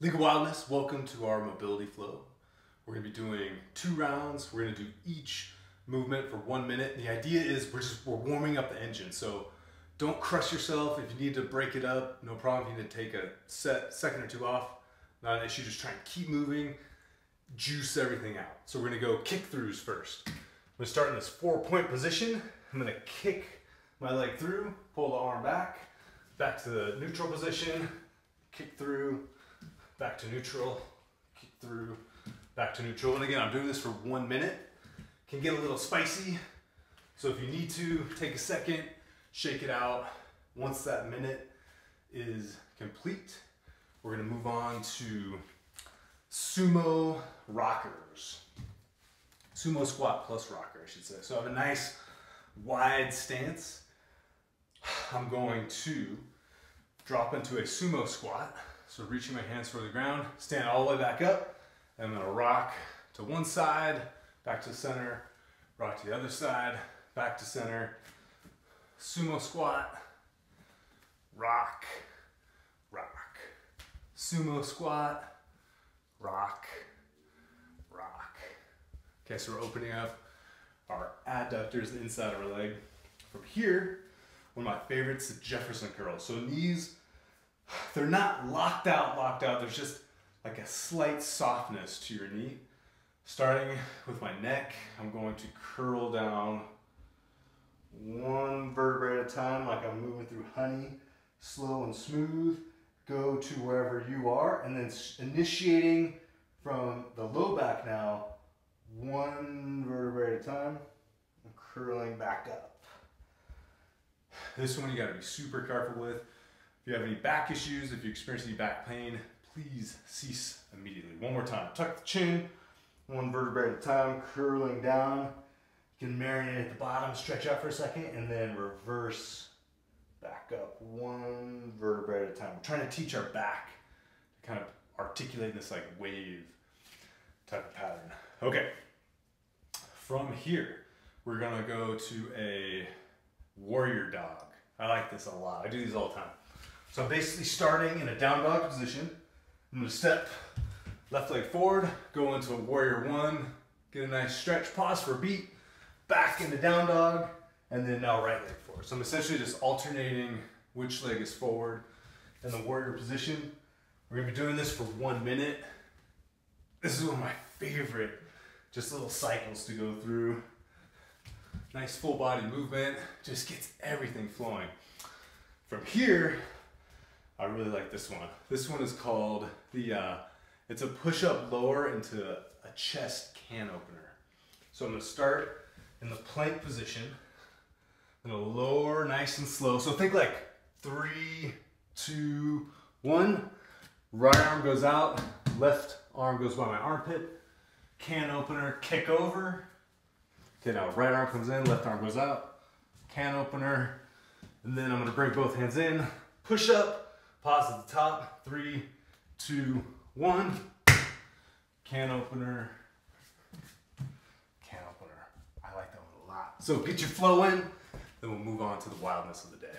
League of Wildness, welcome to our mobility flow. We're gonna be doing two rounds. We're gonna do each movement for one minute. The idea is we're just, we're warming up the engine. So don't crush yourself. If you need to break it up, no problem. If you need to take a set, second or two off, not an issue. Just try and keep moving, juice everything out. So we're gonna go kick throughs first. I'm gonna start in this four point position. I'm gonna kick my leg through, pull the arm back, back to the neutral position, kick through, back to neutral, kick through, back to neutral. And again, I'm doing this for one minute. Can get a little spicy. So if you need to, take a second, shake it out. Once that minute is complete, we're gonna move on to sumo rockers. Sumo squat plus rocker, I should say. So I have a nice wide stance. I'm going to drop into a sumo squat. So reaching my hands toward the ground, stand all the way back up. I'm gonna rock to one side, back to center, rock to the other side, back to center, sumo squat, rock, rock, sumo squat, rock, rock. Okay, so we're opening up our adductors inside of our leg. From here, one of my favorites is Jefferson curl. So knees, they're not locked out, locked out. There's just like a slight softness to your knee. Starting with my neck, I'm going to curl down one vertebrae at a time, like I'm moving through honey, slow and smooth. Go to wherever you are, and then initiating from the low back now, one vertebrae at a time, and curling back up. This one you gotta be super careful with. You have any back issues, if you experience any back pain, please cease immediately. One more time. Tuck the chin, one vertebrae at a time, curling down. You can marinate at the bottom, stretch out for a second, and then reverse back up one vertebrae at a time. We're trying to teach our back to kind of articulate this like wave type of pattern. Okay, from here, we're gonna go to a warrior dog. I like this a lot. I do these all the time. So I'm basically starting in a down dog position. I'm gonna step left leg forward, go into a warrior one, get a nice stretch, pause for a beat, back into down dog, and then now right leg forward. So I'm essentially just alternating which leg is forward in the warrior position. We're gonna be doing this for one minute. This is one of my favorite just little cycles to go through. Nice full body movement, just gets everything flowing. From here, I really like this one. This one is called the, uh, it's a push-up lower into a chest can opener. So I'm gonna start in the plank position. I'm gonna lower nice and slow. So think like three, two, one. Right arm goes out, left arm goes by my armpit. Can opener, kick over. Okay, now right arm comes in, left arm goes out. Can opener. And then I'm gonna bring both hands in, push up, pause at the top. Three, two, one. Can opener, can opener. I like that one a lot. So get your flow in, then we'll move on to the wildness of the day.